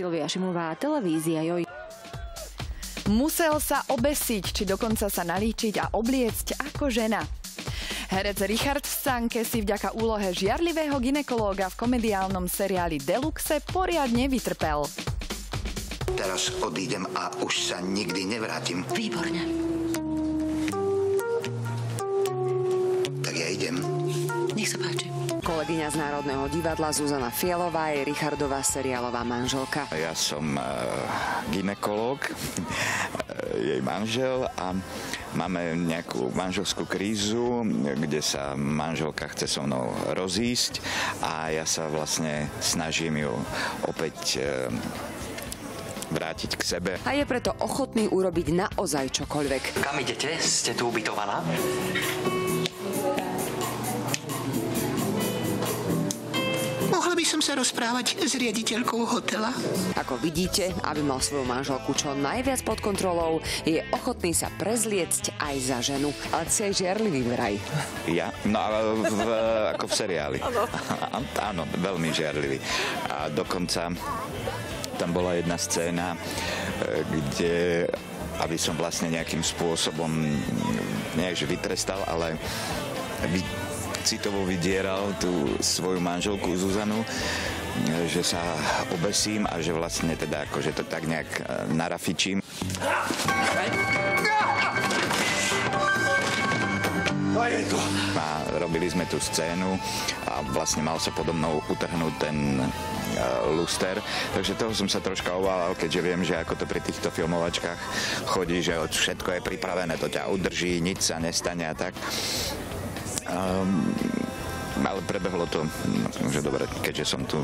Silvia Šimová, televízia Joj. Musel sa obesiť, či dokonca sa nalíčiť a obliecť ako žena. Herec Richard Stanke si vďaka úlohe žiarlivého ginekológa v komediálnom seriáli Deluxe poriadne vytrpel. Teraz odídem a už sa nikdy nevrátim. Výborne. Kolegyňa z Národného divadla Zuzana Fialová je Richardová seriálová manželka. Ja som e, ginekolog, e, jej manžel a máme nejakú manželskú krízu, kde sa manželka chce so mnou rozísť a ja sa vlastne snažím ju opäť e, vrátiť k sebe. A je preto ochotný urobiť naozaj čokoľvek. Kam idete? Ste tu ubytovaná? By som sa rozprávať s riaditeľkou hotela? Ako vidíte, aby mal svoju manželku čo najviac pod kontrolou, je ochotný sa prezliecť aj za ženu. Ale si aj žiarlivý vraj. Ja? No ale v, ako v seriáli. Áno, veľmi žiarlivý. A dokonca tam bola jedna scéna, e, kde aby som vlastne nejakým spôsobom nie že vytrestal, ale vy, citovo vydieral tú svoju manželku Zuzanu, že sa obesím a že vlastne teda akože to tak nejak e, narafičím. A robili sme tú scénu a vlastne mal sa podo mnou utrhnúť ten e, luster. Takže toho som sa troška obával, keďže viem, že ako to pri týchto filmovačkách chodí, že všetko je pripravené, to ťa udrží, nič sa nestane a tak. Um, ale prebehlo to, že dobre, keďže som tu